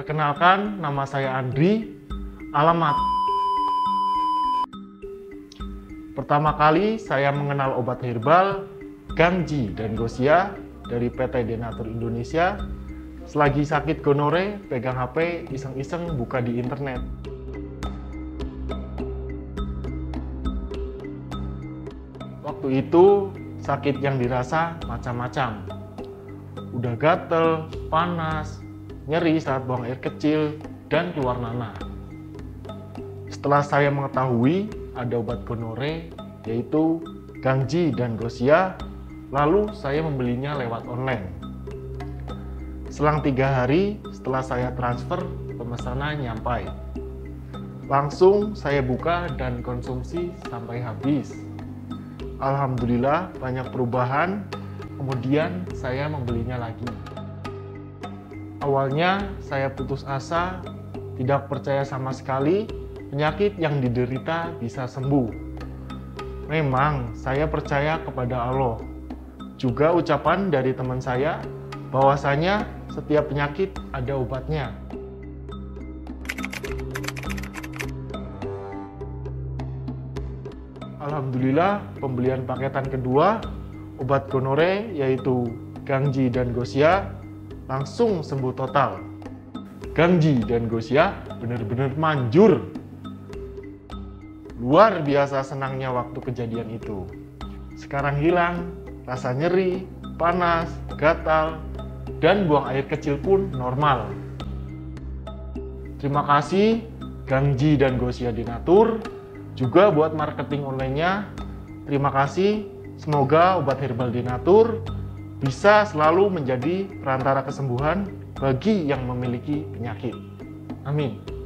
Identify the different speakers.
Speaker 1: Perkenalkan, nama saya Andri. Alamat. Pertama kali saya mengenal obat herbal Gangji dan Gosia dari PT Denatur Indonesia. Selagi sakit gonore, pegang HP, iseng-iseng buka di internet. Waktu itu sakit yang dirasa macam-macam. Udah gatel, panas, nyeri saat buang air kecil, dan keluar nanah. Setelah saya mengetahui ada obat gonore yaitu Gangji dan Gosia, lalu saya membelinya lewat online. Selang tiga hari setelah saya transfer, pemesanan nyampai. Langsung saya buka dan konsumsi sampai habis. Alhamdulillah banyak perubahan, kemudian saya membelinya lagi. Awalnya saya putus asa, tidak percaya sama sekali penyakit yang diderita bisa sembuh. Memang saya percaya kepada Allah. Juga ucapan dari teman saya bahwasanya setiap penyakit ada obatnya. Alhamdulillah pembelian paketan kedua obat gonore yaitu Gangji dan Gosia langsung sembuh total. Gangji dan Gosia benar-benar manjur. Luar biasa senangnya waktu kejadian itu. Sekarang hilang, rasa nyeri, panas, gatal, dan buang air kecil pun normal. Terima kasih Gangji dan Gosia Dinatur juga buat marketing online-nya. Terima kasih. Semoga obat herbal Dinatur bisa selalu menjadi perantara kesembuhan bagi yang memiliki penyakit. Amin.